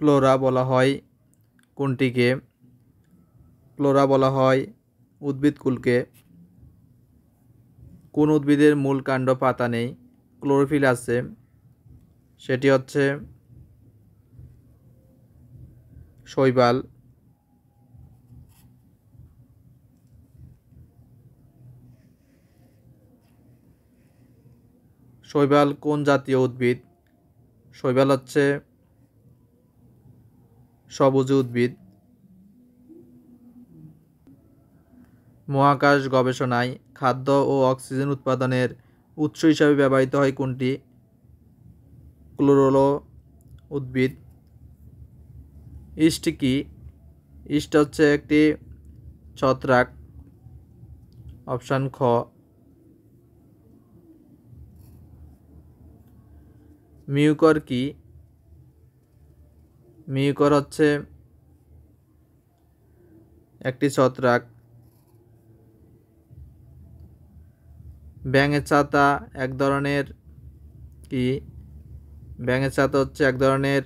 Flora বলা হয় কোনটিকে? Flora বলা হয় উদ্ভিদকুলকে কোন উদ্ভিদের মূল কাণ্ড পাতা নেই? ক্লোরোফিল আছে। সেটি হচ্ছে শৈবাল। শৈবাল কোন জাতীয় উদ্ভিদ? শৈবাল হচ্ছে সবুজ উদ্ভিদ। মহাকাশ গবেষণায় খাদ্য ও অক্সিজেন উৎপাদনের উৎস হিসাবে ব্যবহৃত হয় কোনটি? ক্লোরোলো উদ্ভিদ। ইস্ট কি? ইস্ট হচ্ছে একটি ছত্রাক। অপশান খ। মিউকর কি? মিউকর হচ্ছে একটি ছত্রাক। ব্যাঙের ছাতা এক ধরনের কি? ব্যাঙের ছাতা হচ্ছে এক ধরনের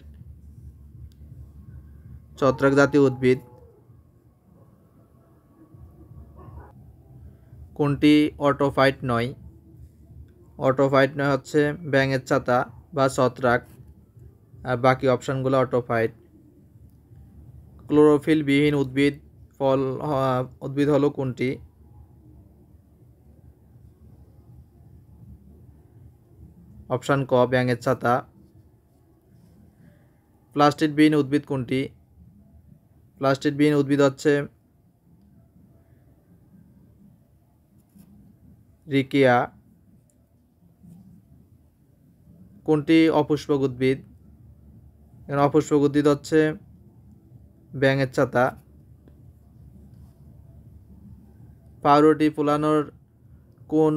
ছত্রাক জাতীয় উদ্ভিদ। কোনটি অটোফাইট নয়? অটোফাইট নয় হচ্ছে ব্যাঙের ছাতা বা ছত্রাক। আর বাকি অপশানগুলো অটোফাইট। ক্লোরোফিল বিহীন উদ্ভিদ ফল উদ্ভিদ হলো কোনটি? অপশান ক, ব্যাঙের ছাতা। প্লাস্টিক বিহীন উদ্ভিদ কোনটি? প্লাস্টিক বিহীন উদ্ভিদ হচ্ছে রিকিয়া। কোনটি অপুষ্পক উদ্ভিদ? এখানে অপুষ্পক উদ্ভিদ হচ্ছে ব্যাঙের ছাতা। পাউরুটি ফোলানোর কোন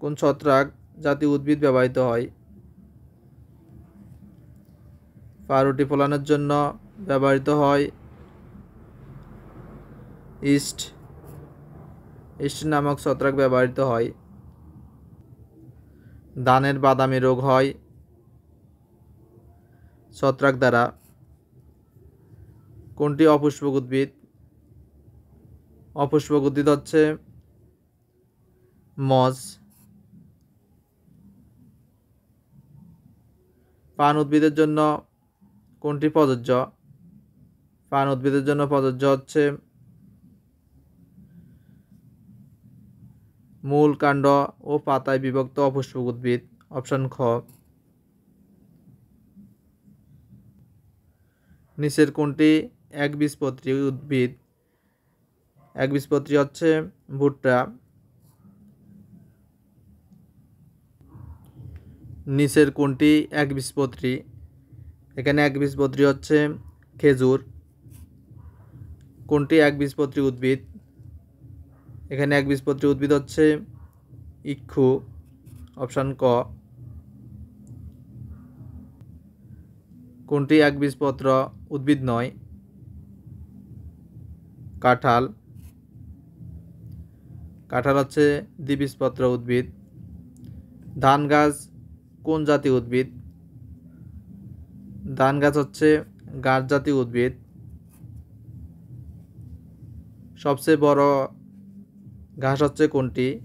কোন ছত্রাক জাতীয় উদ্ভিদ ব্যবহৃত হয়? পাউরুটি ফোলানোর জন্য ব্যবহৃত হয় ইস্ট ইস্ট নামক ছত্রাক ব্যবহৃত হয়। ধানের বাদামি রোগ হয়। ছত্রাক দ্বারা। কোনটি অপুষ্পক উদ্ভিদ অপুষ্পক উদ্ভিদ হচ্ছে মজ। পান উদ্ভিদের জন্য কোনটি প্রযোজ্য? পান উদ্ভিদের জন্য প্রযোজ্য হচ্ছে মূল কাণ্ড ও পাতায় বিভক্ত অপুষ্পক উদ্ভিদ অপশন খ। নিচের কোনটি একবীজপত্রী উদ্ভিদ। একবীজপত্রী হচ্ছে ভুট্টা। নিচের কোনটি একবীজপত্রী এখানে একবীজপত্রী হচ্ছে খেজুর। কোনটি একবীজপত্রী উদ্ভিদ। এখানে একবীজপত্রী উদ্ভিদ হচ্ছে ইক্ষু, অপশান ক। কোনটি একবীজপত্র উদ্ভিদ নয়? কাঁঠাল। কাঁঠাল হচ্ছে দ্বিবীজপত্র উদ্ভিদ। ধান গাছ কোন জাতীয় উদ্ভিদ? ধান গাছ হচ্ছে গাছ জাতীয় উদ্ভিদ। সবচেয়ে বড় ঘাস হচ্ছে কোনটি?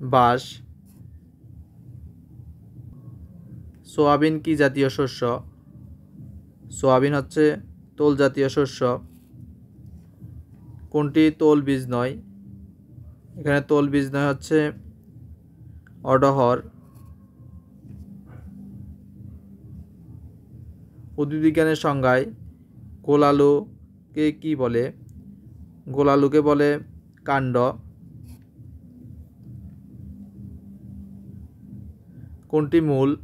বাঁশ। সোয়াবিন কি জাতীয় শস্য? সোয়াবিন হচ্ছে তোল জাতীয় শস্য। কোনটি তোল বীজ নয়? এখানে তোল বীজ নয় হচ্ছে অডহর। উদ্ভিদবিজ্ঞানের সংজ্ঞায় গোল আলুকে কী বলে? গোল আলুকে বলে কাণ্ড। কোনটি মূল?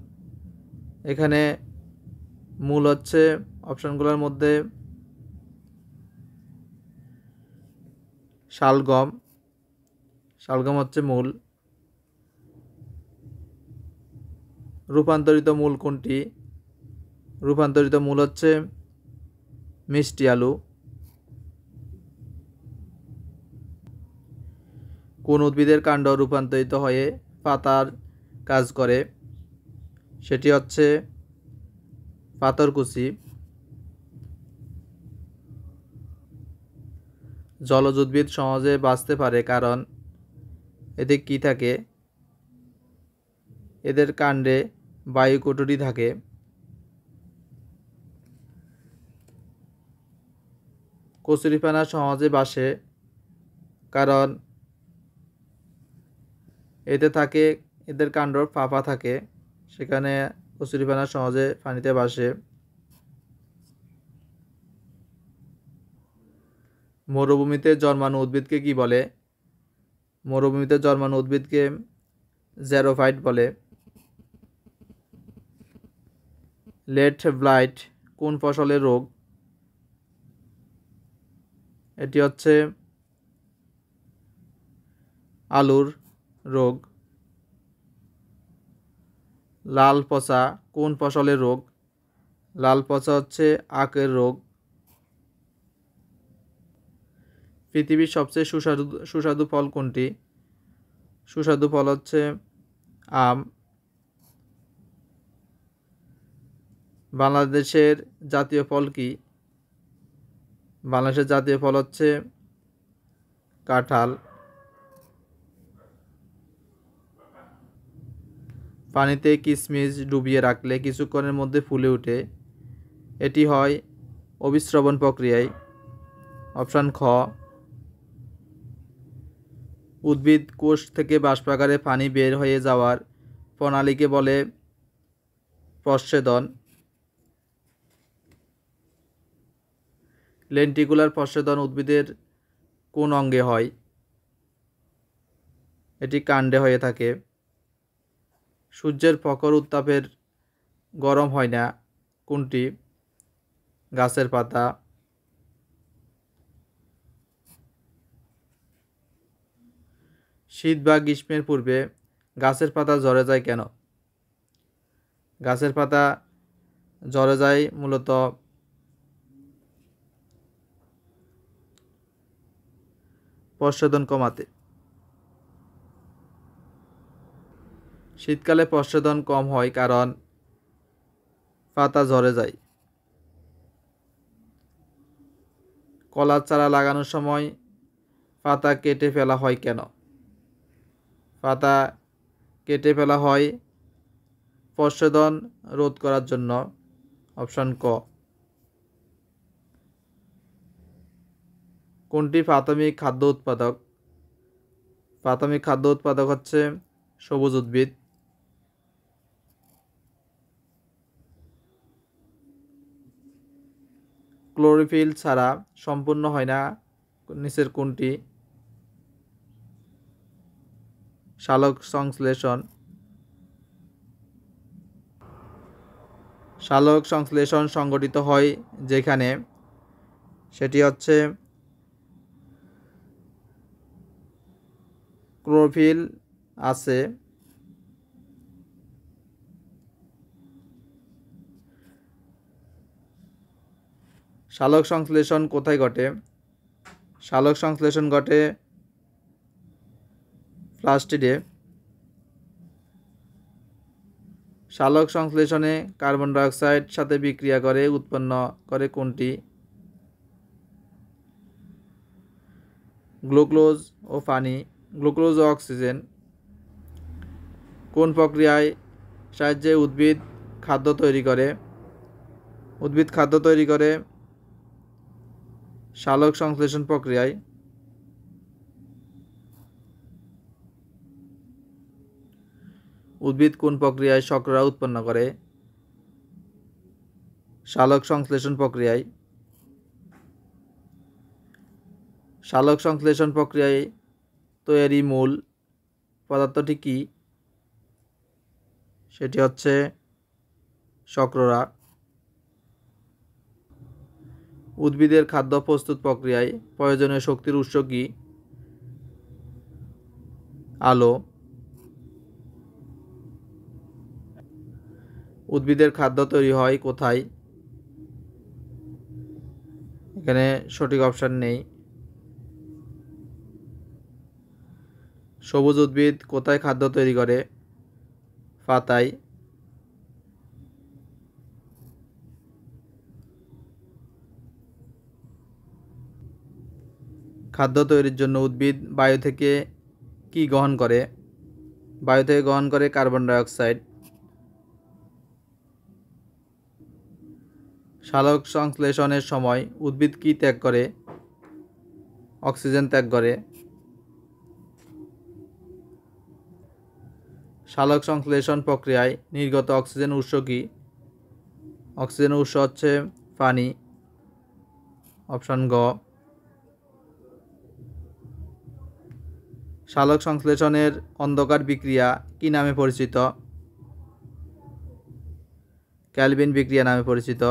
এখানে মূল হচ্ছে অপশানগুলোর মধ্যে শালগম শালগম হচ্ছে মূল। রূপান্তরিত মূল কোনটি? রূপান্তরিত মূল হচ্ছে মিষ্টি আলু। কোন উদ্ভিদের কাণ্ড রূপান্তরিত হয়ে পাতার কাজ করে। সেটি হচ্ছে পাথরকুচি জলজ উদ্ভিদ সহজে বাঁচতে পারে কারণ এতে কি থাকে? এদের কাণ্ডে বায়ুকুটুরি থাকে। কচুরিপানা সমাজে বাসে কারণ এতে থাকে, এদের কাণ্ড ফাঁপা থাকে। সেখানে কচুরিপানা সহজে পানিতে বাসে মরুভূমিতে জন্মানো উদ্ভিদকে কি বলে? মরুভূমিতে জন্মানো উদ্ভিদকে জ্যারোফাইট বলে। লেট ব্লাইট কোন ফসলের রোগ? এটি হচ্ছে আলুর রোগ। লাল পচা, কোন ফসলের রোগ? লাল পচা হচ্ছে আখের রোগ। পৃথিবীর সবচেয়ে সুস্বাদু সুস্বাদু ফল কোনটি? সুস্বাদু ফল হচ্ছে আম। বাংলাদেশের জাতীয় ফল কি? বাংলাদেশের জাতীয় ফল হচ্ছে কাঁঠাল। পানিতে কিশমিশ ডুবিয়ে রাখলে কিছুক্ষণের মধ্যে ফুলে ওঠে। এটি হয় অবিশ্রবণ প্রক্রিয়ায়। অপশান খ। উদ্ভিদ কোষ থেকে বাষ্পাকারে পানি বের হয়ে যাওয়ার প্রণালীকে বলে প্রচ্ছেদন। লেন্টিকুলার প্রচ্ছেদন উদ্ভিদের কোন অঙ্গে হয়? এটি কাণ্ডে হয়ে থাকে। সূর্যের প্রখর উত্তাপের গরম হয় না। কোনটি? গাছের পাতা। শীত বা গ্রীষ্মের পূর্বে গাছের পাতা ঝরে যায় কেন? গাছের পাতা ঝরে যায় মূলত প্রশোধন কমাতে। শীতকালে প্রশোধন কম হয় কারণ পাতা ঝরে যায়। কলার চারা লাগানোর সময় পাতা কেটে ফেলা হয় কেন? পাতা কেটে ফেলা হয় প্রশোধন রোধ করার জন্য। অপশান ক। কোনটি প্রাথমিক খাদ্য উৎপাদক? প্রাথমিক খাদ্য উৎপাদক হচ্ছে সবুজ উদ্ভিদ। ক্লোরোফিল ছাড়া সম্পূর্ণ হয় না নিচের কোনটি? সালোক সংশ্লেষণ। সালোক সংশ্লেষণ সংগঠিত হয় যেখানে সেটি হচ্ছে ক্লোরোফিল আছে সালোক সংশ্লেষণ কোথায় ঘটে? সালোক সংশ্লেষণ ঘটে প্লাস্টিডে। সালোক সংশ্লেষণে কার্বন ডাইঅক্সাইড সাথে বিক্রিয়া করে, উৎপন্ন করে কোনটি? গ্লুকোজ ও পানি। গ্লুকোজ ও অক্সিজেন। কোন প্রক্রিয়ায় সাহায্যে উদ্ভিদ খাদ্য তৈরি করে? উদ্ভিদ খাদ্য তৈরি করে সালোক সংশ্লেষণ প্রক্রিয়ায় উদ্ভিদ কোন প্রক্রিয়ায় শর্করা উৎপন্ন করে? সালোক সংশ্লেষণ প্রক্রিয়ায় সালোক সংশ্লেষণ প্রক্রিয়ায় তৈরি মূল পদার্থটি কি? সেটি হচ্ছে শর্করা উদ্ভিদের খাদ্য প্রস্তুত প্রক্রিয়ায় প্রয়োজনীয় শক্তির উৎস কি? আলো। উদ্ভিদের খাদ্য তৈরি হয় কোথায়? এখানে সঠিক অপশান নেই। সবুজ উদ্ভিদ কোথায় খাদ্য তৈরি করে? পাতায়। খাদ্য তৈরির জন্য উদ্ভিদ বায়ু থেকে কি গ্রহণ করে? বায়ু থেকে গ্রহণ করে কার্বন ডাইঅক্সাইড। সালোক সংশ্লেষণের সময় উদ্ভিদ কি ত্যাগ করে? অক্সিজেন ত্যাগ করে। সালোক সংশ্লেষণ প্রক্রিয়ায় নির্গত অক্সিজেন উৎস কি? অক্সিজেন উৎস হচ্ছে পানি। অপশান গ সালোক সংশ্লেষণের অন্ধকার বিক্রিয়া কি নামে পরিচিত? ক্যালভিন বিক্রিয়া নামে পরিচিত।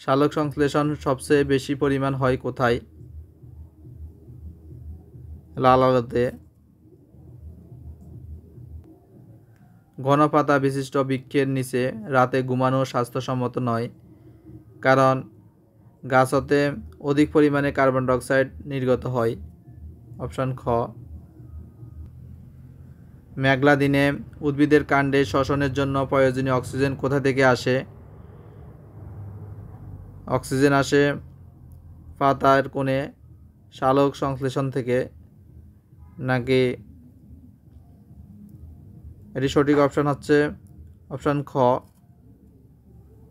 সালোক সংশ্লেষণ সবচেয়ে বেশি পরিমাণ হয় কোথায়? লাল আলোতে। ঘন পাতা বিশিষ্ট বৃক্ষের নিচে রাতে ঘুমানো স্বাস্থ্যসম্মত নয়, কারণ গাছ হতে অধিক পরিমাণে কার্বন ডাইঅক্সাইড নির্গত হয়। অপশান খ। মেঘলা দিনে উদ্ভিদের কাণ্ডে শ্বসনের জন্য প্রয়োজনীয় অক্সিজেন কোথা থেকে আসে? অক্সিজেন আসে পাতার কোণে সালোক সংশ্লেষণ থেকে, নাকি এটি সঠিক অপশান হচ্ছে অপশান খ,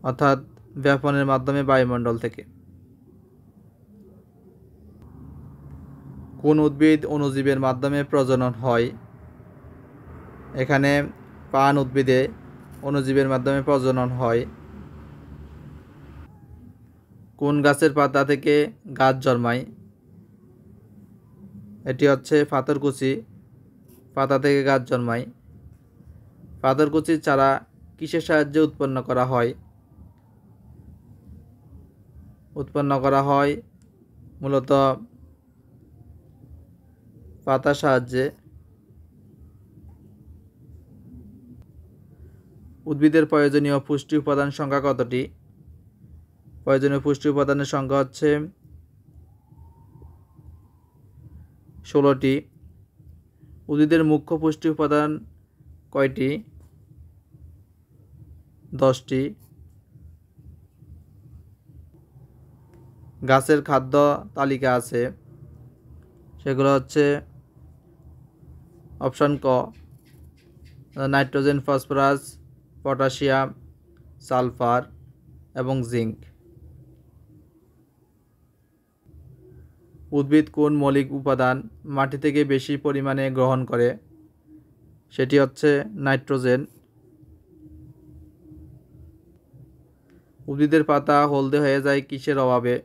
অর্থাৎ ব্যাপনের মাধ্যমে বায়ুমণ্ডল থেকে। কোন উদ্ভিদ অণুজীবের মাধ্যমে প্রজনন হয়? এখানে পান উদ্ভিদে অণুজীবের মাধ্যমে প্রজনন হয়। কোন গাছের পাতা থেকে গাছ জন্মায়? এটি হচ্ছে পাথরকুচি। পাতা থেকে গাছ জন্মায়। পাথরকুচির চারা কিসের সাহায্যে উৎপন্ন করা হয়? উৎপন্ন করা হয় মূলত পাতার সাহায্যে উদ্ভিদের প্রয়োজনীয় পুষ্টি উপাদান সংখ্যা কতটি? প্রয়োজনীয় পুষ্টি উপাদানের সংখ্যা হচ্ছে ষোলোটি। উদ্ভিদের মুখ্য পুষ্টি উপাদান কয়টি? দশটি। গাছের খাদ্য তালিকা আছে। সেগুলো হচ্ছে অপশান ক, নাইট্রোজেন, ফসফরাস, পটাশিয়াম, সালফার এবং জিঙ্ক। উদ্ভিদ কোন মৌলিক উপাদান মাটি থেকে বেশি পরিমাণে গ্রহণ করে? সেটি হচ্ছে নাইট্রোজেন। উদ্ভিদের পাতা হলদে হয়ে যায় কিসের অভাবে?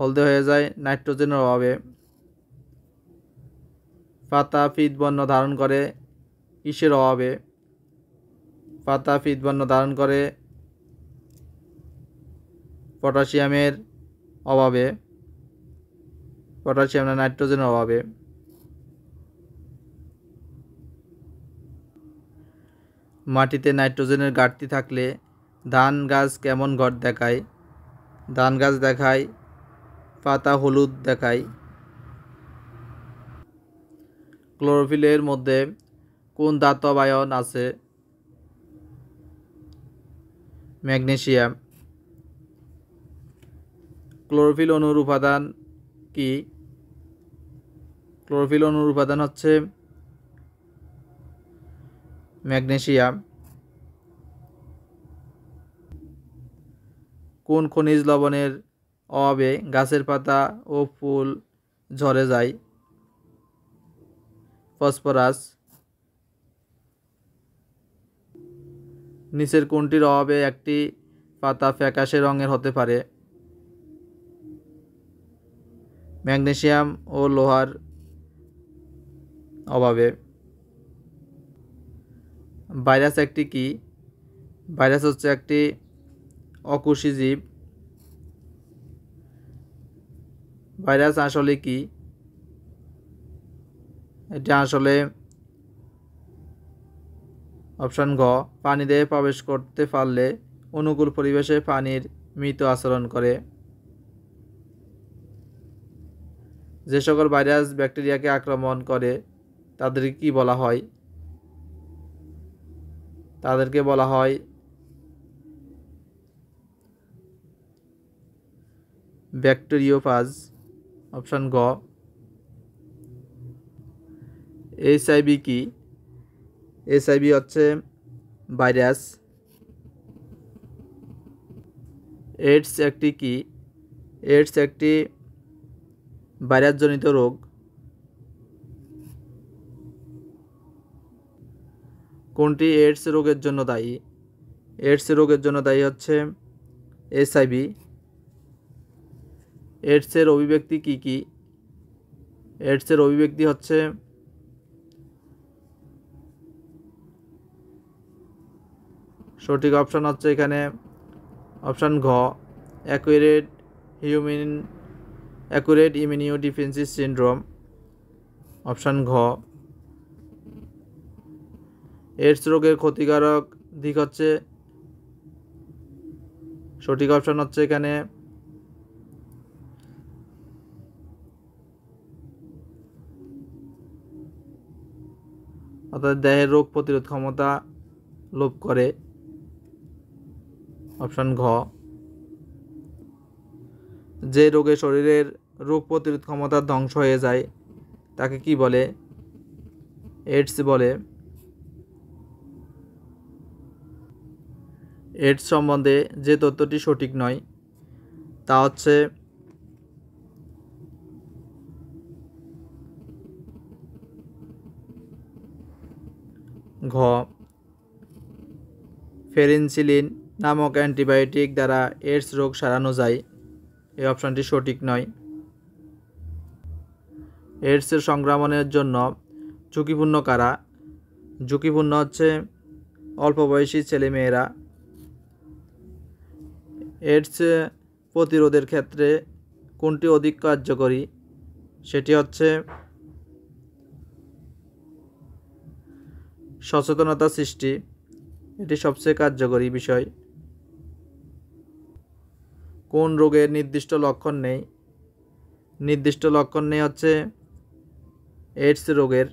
হলদে হয়ে যায় নাইট্রোজেনের অভাবে। পাতা ফিত বর্ণ ধারণ করে কিসের অভাবে? পাতা ফিত বর্ণ ধারণ করে পটাশিয়ামের অভাবে। পটাশিয়াম না নাইট্রোজেনের অভাবে। মাটিতে নাইট্রোজেনের ঘাটতি থাকলে ধান গাছ কেমন ঘট দেখায়? ধান গাছ দেখায়, পাতা হলুদ দেখায়। ক্লোরোফিলের মধ্যে কোন ধাতব আয়ন আছে? ম্যাগনেশিয়াম ক্লোরোফিল অনুর উপাদান কি? ক্লোরোফিল অনুর উপাদান হচ্ছে ম্যাগনেশিয়াম কোন খনিজ লবণের অভাবে গাছের পাতা ও ফুল ঝরে যায়? ফসফরাস। নিচের কোনটির অভাবে একটি পাতা ফ্যাকাশে রঙের হতে পারে। ম্যাগনেশিয়াম ও লোহার অভাবে। ভাইরাস একটি কি? ভাইরাস হচ্ছে একটি অকুশী জীব। ভাইরাস আসলে কি? এটা আসলে অপশান গ পানি দিয়ে প্রবেশ করতে পারলে অনুকূল পরিবেশে পানির মৃত আচরণ করে। যে সকল ভাইরাস ব্যাকটেরিয়াকে আক্রমণ করে, তাদেরকে কি বলা হয়? তাদেরকে বলা হয় ব্যাকটেরিওফাজ। অপশান গ এইচআইভি কি? এইচআইভি হচ্ছে ভাইরাস। এইডস একটি কি? এইডস একটি ভাইরাসজনিত রোগ। কোনটি এইডস রোগের জন্য দায়ী? এইডস রোগের জন্য দায়ী হচ্ছে এসআইভি এইডসের অভিব্যক্তি কি কি? এইডসের অভিব্যক্তি হচ্ছে সঠিক অপশান হচ্ছে এখানে অপশান ঘ acquired human acquired immunodeficiency syndrome option ঘ। এইডস রোগের ক্ষতিকারক দিক হচ্ছে, সঠিক অপশান হচ্ছে এখানে অর্থাৎ দেহের রোগ প্রতিরোধ ক্ষমতা লোপ করে। অপশান ঘ। যে রোগে শরীরের রোগ প্রতিরোধ ক্ষমতা ধ্বংস হয়ে যায়, তাকে কি বলে? এইডস বলে। এইডস সম্বন্ধে যে তথ্যটি সঠিক নয়, তা হচ্ছে ঘ। ফেরিনসিলিন নামক অ্যান্টিবায়োটিক দ্বারা এইডস রোগ সারানো যায়। এই অপশানটি সঠিক নয়। এইডসের সংক্রমণের জন্য ঝুঁকিপূর্ণ কারা? ঝুঁকিপূর্ণ হচ্ছে অল্প বয়সী ছেলেমেয়েরা। এইডস প্রতিরোধের ক্ষেত্রে কোনটি অধিক কার্যকরী? সেটি হচ্ছে সচেতনতা সৃষ্টি। এটি সবচেয়ে কার্যকরী বিষয়। কোন রোগের নির্দিষ্ট লক্ষণ নেই। নির্দিষ্ট লক্ষণ নেই হচ্ছে এইডস রোগের।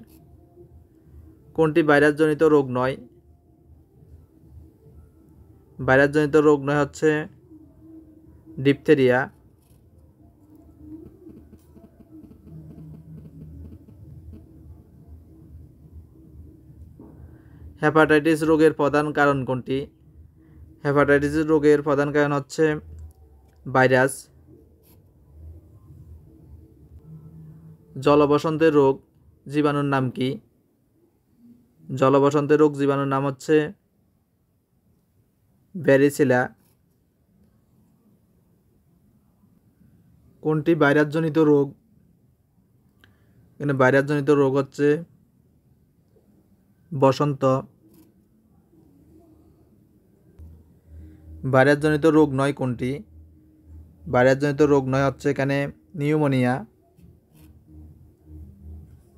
কোনটি ভাইরাসজনিত রোগ নয়। ভাইরাসজনিত রোগ নয় হচ্ছে ডিপথেরিয়া। হ্যাপাটাইটিস রোগের প্রধান কারণ কোনটি? হ্যাপাটাইটিস রোগের প্রধান কারণ হচ্ছে ভাইরাস জলবসন্তের রোগ জীবাণুর নাম কি? জলবসন্তের রোগ জীবাণুর নাম হচ্ছে ব্যারিসিলা কোনটি ভাইরাসজনিত রোগ? এখানে ভাইরাসজনিত রোগ হচ্ছে বসন্ত। ভাইরাসজনিত রোগ নয় কোনটি? ভাইরাসজনিত রোগ নয়, হচ্ছে এখানে নিউমোনিয়া।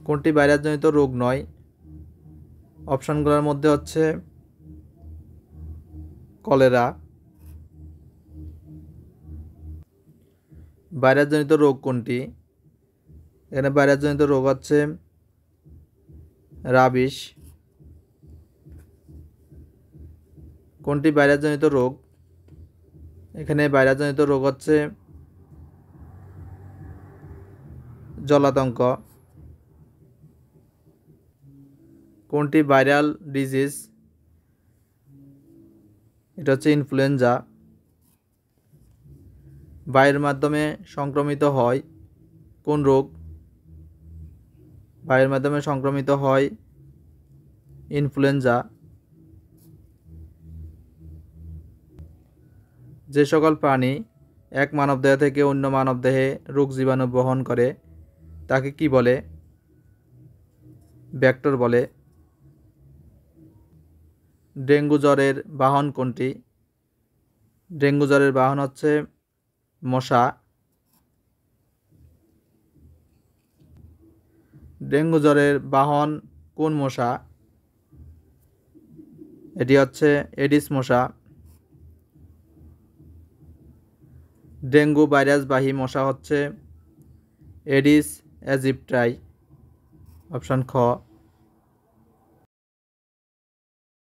কোনটি ভাইরাসজনিত রোগ নয়? অপশানগুলোর মধ্যে হচ্ছে কলেরা। ভাইরাসজনিত রোগ কোনটি? এখানে ভাইরাসজনিত রোগ হচ্ছে রাবিশ। কোনটি ভাইরাসজনিত রোগ? এখানে ভাইরাসজনিত রোগ হচ্ছে জলাতঙ্ক। কোনটি ভাইরাল ডিজিজ? এটা হচ্ছে ইনফ্লুয়েঞ্জা। বায়ুর মাধ্যমে সংক্রমিত হয় কোন রোগ? বায়ুর মাধ্যমে সংক্রমিত হয় ইনফ্লুয়েঞ্জা। যে সকল প্রাণী এক মানবদেহ থেকে অন্য মানবদেহে রোগ জীবাণু বহন করে, তাকে কি বলে? ব্যাক্টর বলে। ডেঙ্গু জ্বরের বাহন কোনটি? ডেঙ্গু জ্বরের বাহন হচ্ছে মশা। ডেঙ্গু জ্বরের বাহন কোন মশা? এটি হচ্ছে এডিস মশা। ডেঙ্গু ভাইরাসবাহী মশা হচ্ছে এডিস এজিপ্টাই। অপশান খ